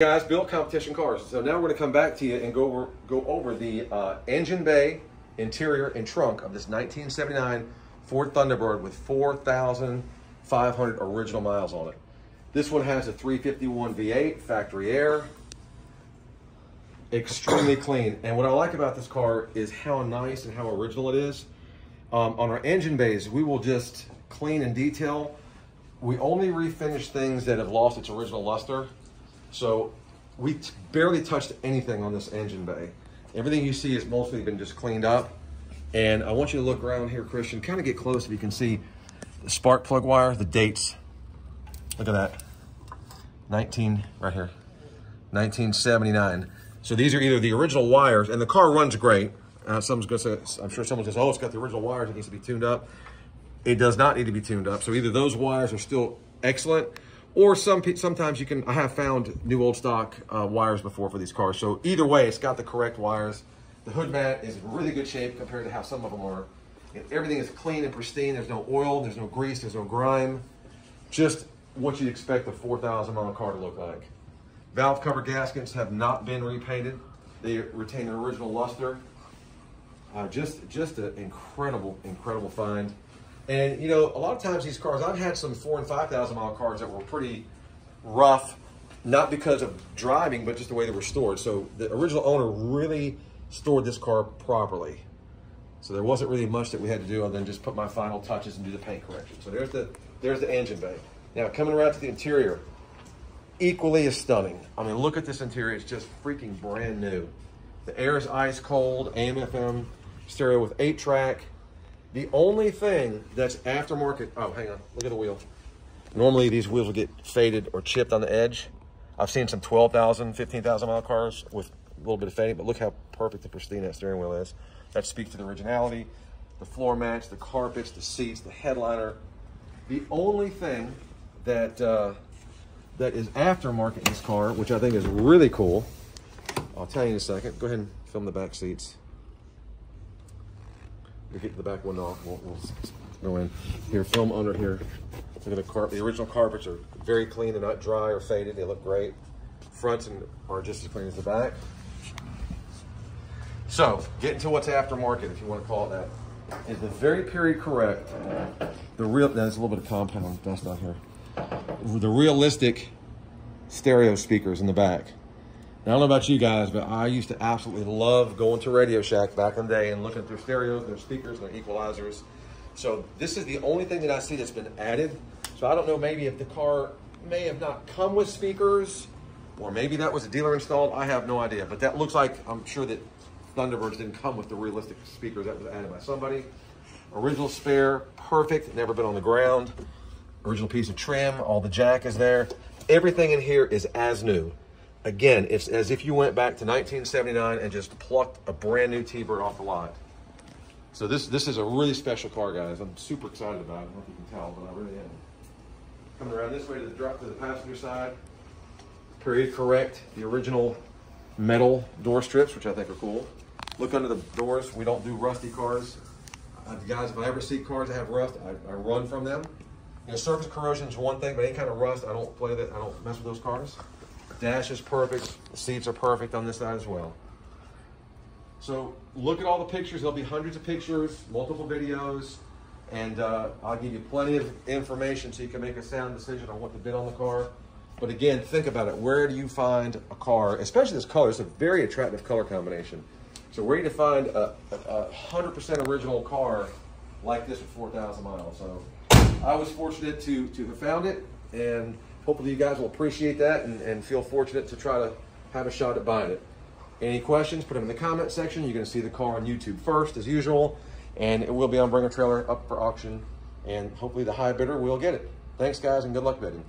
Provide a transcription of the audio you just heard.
guys built competition cars. So now we're going to come back to you and go over go over the uh, engine bay interior and trunk of this 1979 ford thunderbird with 4500 original miles on it. This one has a 351 v8 factory air extremely clean. And what i like about this car is how nice and how original it is. Um, on our engine bays we will just clean and detail. We only refinish things that have lost its original luster so we barely touched anything on this engine bay. Everything you see has mostly been just cleaned up. And I want you to look around here, Christian, kind of get close if you can see the spark plug wire, the dates. Look at that. 19, right here, 1979. So these are either the original wires, and the car runs great. Uh, someone's gonna say, I'm sure someone says, oh, it's got the original wires, it needs to be tuned up. It does not need to be tuned up. So either those wires are still excellent, or some sometimes you can, I have found new old stock uh, wires before for these cars. So either way, it's got the correct wires. The hood mat is in really good shape compared to how some of them are. And everything is clean and pristine. There's no oil, there's no grease, there's no grime. Just what you'd expect a 4,000 mile car to look like. Valve cover gaskets have not been repainted. They retain their original luster. Uh, just, just an incredible, incredible find. And you know, a lot of times these cars, I've had some four and five thousand mile cars that were pretty rough, not because of driving, but just the way they were stored. So the original owner really stored this car properly. So there wasn't really much that we had to do other than just put my final touches and do the paint correction. So there's the there's the engine bay. Now coming around to the interior, equally as stunning. I mean, look at this interior; it's just freaking brand new. The air is ice cold, AM/FM stereo with eight track the only thing that's aftermarket, oh, hang on, look at the wheel. Normally these wheels will get faded or chipped on the edge. I've seen some 12,000, 15,000 mile cars with a little bit of fading, but look how perfect the pristine that steering wheel is. That speaks to the originality. The floor mats, the carpets, the seats, the headliner. The only thing that uh, that is aftermarket in this car, which I think is really cool, I'll tell you in a second. Go ahead and film the back seats. We get the back one off. We'll, we'll go in here. Film under here. Look at the carpet. The original carpets are very clean. They're not dry or faded. They look great. Fronts and are just as clean as the back. So, getting to what's aftermarket, if you want to call it that, is the very period correct. The real. There's a little bit of compound dust out here. The realistic stereo speakers in the back. I don't know about you guys, but I used to absolutely love going to Radio Shack back in the day and looking at their stereos, their speakers, their equalizers. So this is the only thing that I see that's been added. So I don't know maybe if the car may have not come with speakers or maybe that was a dealer installed. I have no idea, but that looks like I'm sure that Thunderbirds didn't come with the realistic speakers that was added by somebody. Original spare, perfect, never been on the ground. Original piece of trim, all the jack is there. Everything in here is as new. Again, it's as if you went back to 1979 and just plucked a brand new T-Bird off the lot. So this this is a really special car, guys. I'm super excited about it. I don't know if you can tell, but I really am. Coming around this way to the drop to the passenger side. Period correct. The original metal door strips, which I think are cool. Look under the doors. We don't do rusty cars. Uh, guys, if I ever see cars that have rust, I, I run from them. You know, surface corrosion is one thing, but any kind of rust, I don't play that. I don't mess with those cars. Dash is perfect. The seats are perfect on this side as well. So look at all the pictures. There'll be hundreds of pictures, multiple videos, and uh, I'll give you plenty of information so you can make a sound decision on what to bid on the car. But again, think about it. Where do you find a car, especially this color? It's a very attractive color combination. So where do you find a, 100% original car like this with 4,000 miles? So I was fortunate to, to have found it, and hopefully you guys will appreciate that and, and feel fortunate to try to have a shot at buying it. Any questions, put them in the comment section. You're to see the car on YouTube first, as usual, and it will be on Bring a Trailer up for auction, and hopefully the high bidder will get it. Thanks, guys, and good luck bidding.